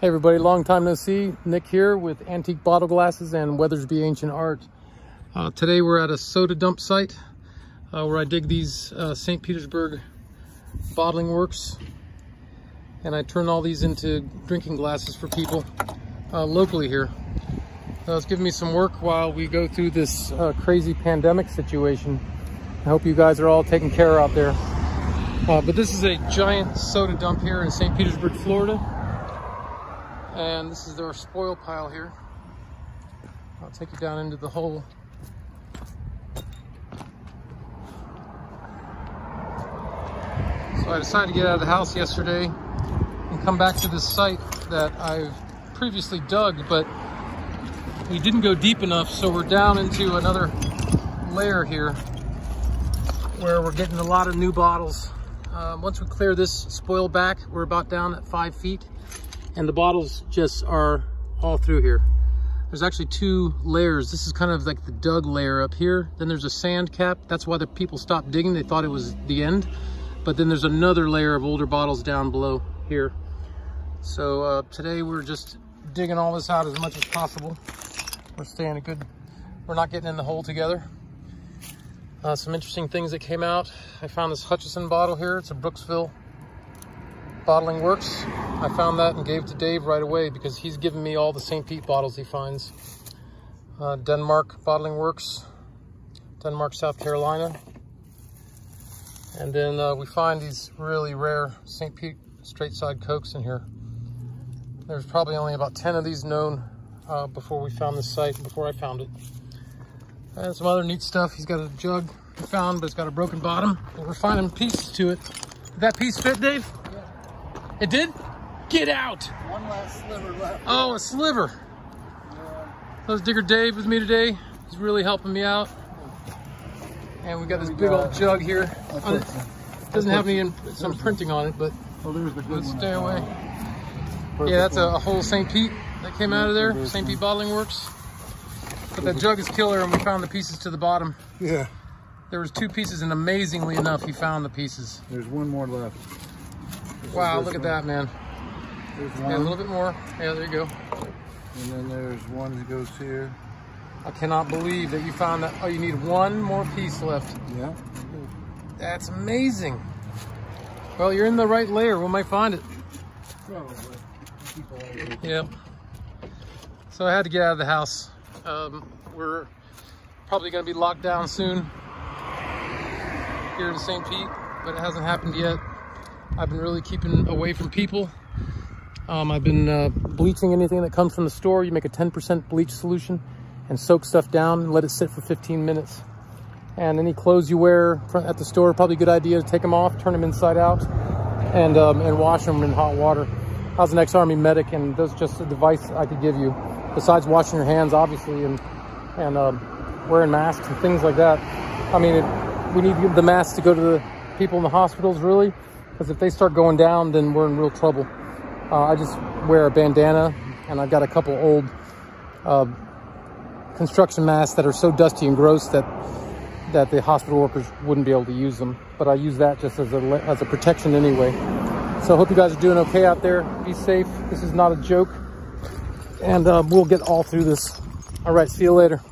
Hey everybody, long time no see. Nick here with Antique Bottle Glasses and Weathersbee Ancient Art. Uh, today we're at a soda dump site uh, where I dig these uh, St. Petersburg bottling works and I turn all these into drinking glasses for people uh, locally here. Uh, it's giving me some work while we go through this uh, crazy pandemic situation. I hope you guys are all taken care out there. but this is a giant soda dump here in St. Petersburg, Florida. And this is their spoil pile here. I'll take you down into the hole. So I decided to get out of the house yesterday and come back to this site that I've previously dug, but we didn't go deep enough, so we're down into another layer here where we're getting a lot of new bottles. Uh, once we clear this spoil back, we're about down at five feet and the bottles just are all through here. There's actually two layers. This is kind of like the dug layer up here. Then there's a sand cap. That's why the people stopped digging. They thought it was the end. But then there's another layer of older bottles down below here. So uh, today we're just digging all this out as much as possible. We're staying a good, we're not getting in the hole together. Uh, some interesting things that came out. I found this Hutchinson bottle here. It's a Brooksville Bottling Works. I found that and gave it to Dave right away because he's given me all the St. Pete bottles he finds. Uh, Denmark Bottling Works, Denmark, South Carolina. And then uh, we find these really rare St. Pete straight side Cokes in here. There's probably only about 10 of these known uh, before we found this site, before I found it. And some other neat stuff. He's got a jug found, but it's got a broken bottom. We're finding pieces to it. Did that piece fit, Dave? Yeah. It did? Get out! One last sliver left. Oh, a sliver. Yeah. That Digger Dave with me today. He's really helping me out. And we got this we big got, old jug here. It doesn't have any some printing on it, but oh, there's the let's stay away. Oh. Perfect yeah, that's a, a, whole St. Pete that came out of there. St. Pete Bottling Works. But that jug is killer, and we found the pieces to the bottom. Yeah. There was two pieces, and amazingly enough, he found the pieces. There's one more left. Wow, look one. at that, man. There's one. Yeah, a little bit more. Yeah, there you go. And then there's one that goes here. I cannot believe that you found that. Oh, you need one more piece left. Yeah. That's amazing. Well, you're in the right layer. We might find it. Probably. Yep. So I had to get out of the house. Um, we're probably going to be locked down soon here in St. Pete, but it hasn't happened yet. I've been really keeping away from people. Um, I've been uh, bleaching anything that comes from the store. You make a 10% bleach solution and soak stuff down and let it sit for 15 minutes. And any clothes you wear at the store, probably a good idea to take them off, turn them inside out, and, um, and wash them in hot water. I was an ex-Army medic, and that's just a device I could give you. Besides washing your hands, obviously, and, and um, wearing masks and things like that. I mean, it, we need the masks to go to the people in the hospitals, really. Because if they start going down, then we're in real trouble. Uh, I just wear a bandana and I've got a couple old uh, construction masks that are so dusty and gross that that the hospital workers wouldn't be able to use them. But I use that just as a, as a protection anyway. So I hope you guys are doing okay out there. Be safe. This is not a joke. And uh, we'll get all through this. All right, see you later.